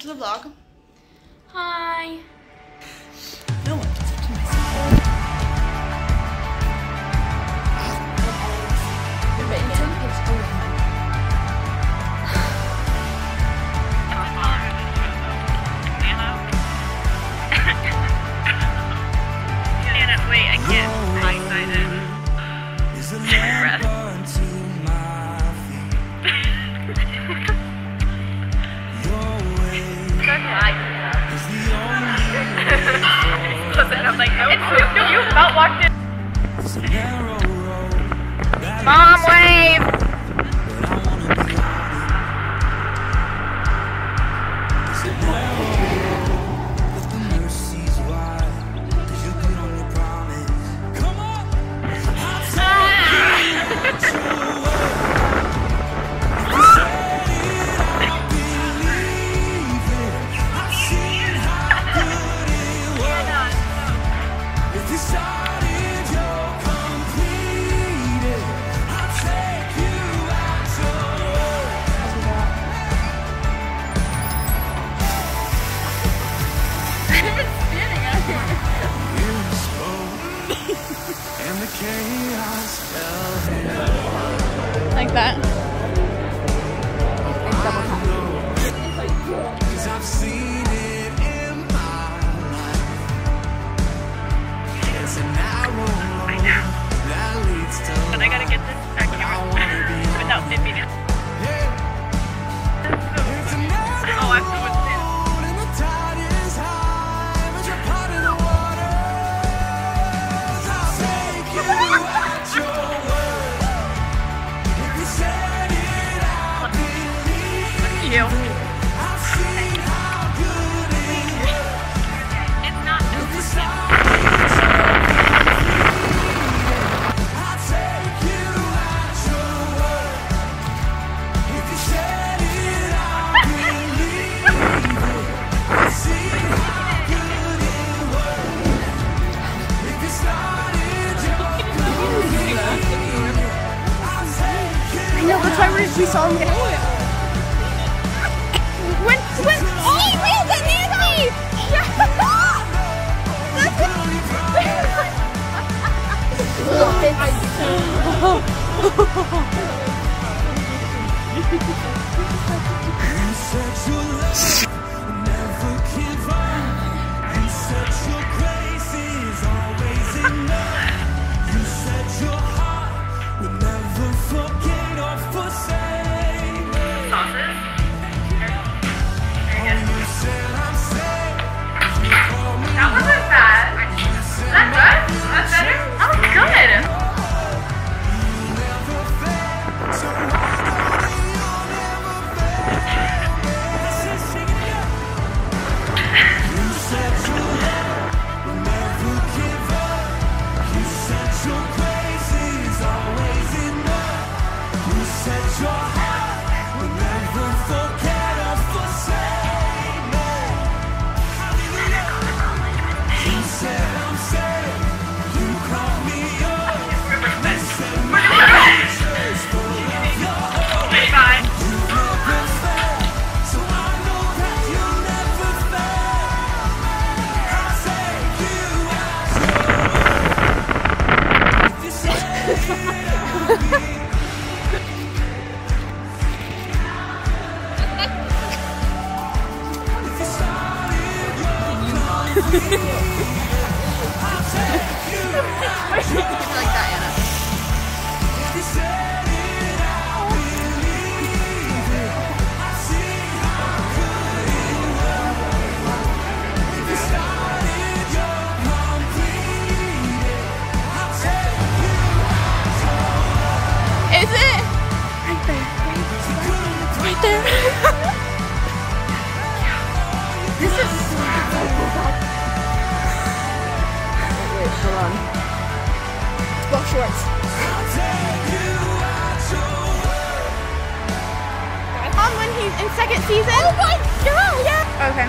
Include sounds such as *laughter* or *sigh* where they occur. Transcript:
to the vlog. Hi. No one does it to myself. Wait, I can't. Like, no, you, you about walked in. Mom, wave. That. I know, that's why we, we saw him get When, when, oh, wait, that Nancy! Sauces. Like that, Anna. Is it? Right there. Right there. *laughs* this is the on. Well, shorts. On when he's in second season. Oh my god! Yeah. Okay.